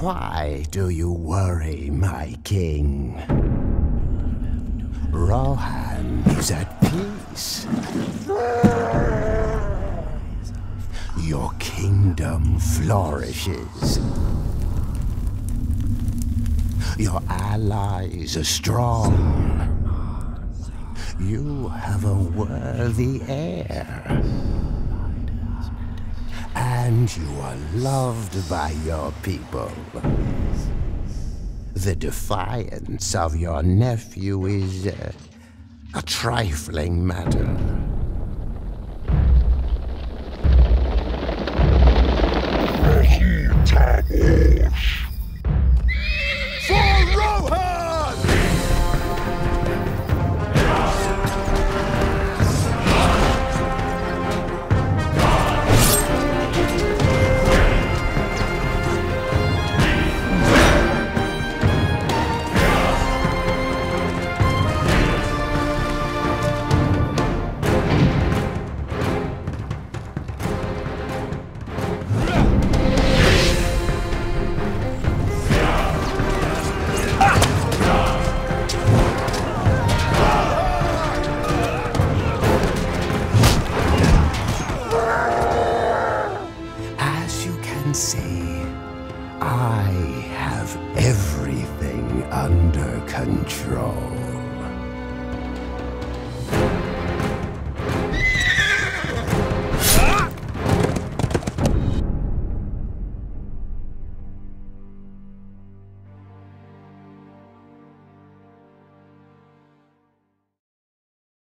Why do you worry, my king? Rohan is at peace. Your kingdom flourishes. Your allies are strong. You have a worthy heir. And you are loved by your people. The defiance of your nephew is uh, a trifling matter. Can see, I have everything under control.